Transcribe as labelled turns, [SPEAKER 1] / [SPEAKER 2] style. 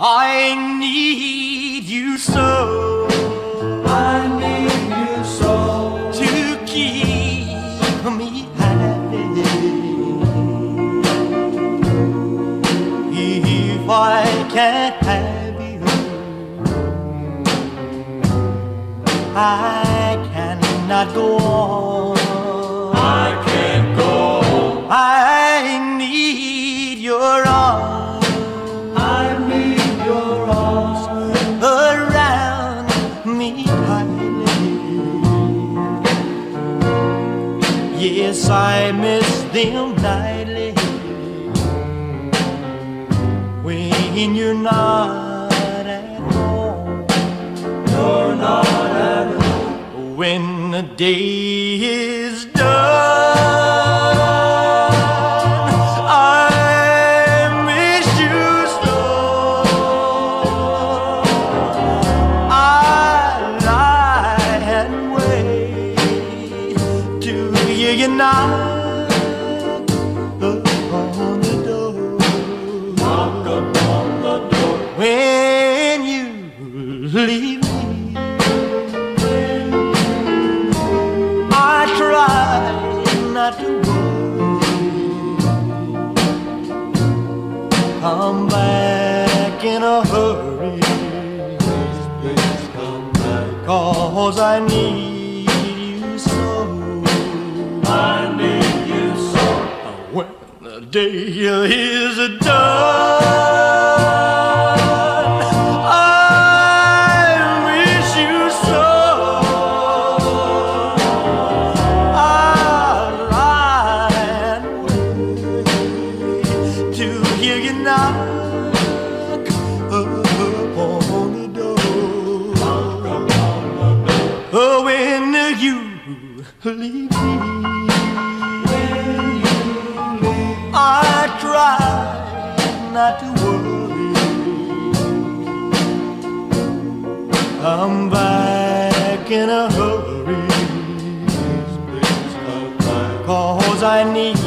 [SPEAKER 1] I need you so.
[SPEAKER 2] I need you so
[SPEAKER 1] to keep me happy. If I can't have you, I cannot go on.
[SPEAKER 2] I can't go
[SPEAKER 1] I need your Yes, I miss them nightly when you're not at home.
[SPEAKER 2] You're not at home
[SPEAKER 1] When the day is done, hear you knock upon the door.
[SPEAKER 2] Knock upon the door
[SPEAKER 1] When you leave me, I try not to worry. Come back in a hurry,
[SPEAKER 2] Please come back
[SPEAKER 1] cause I need the day is done, I miss you so. I lie and to hear you knock the door. Oh, when you leave me. Try not to worry. Come back in a hurry, cause I need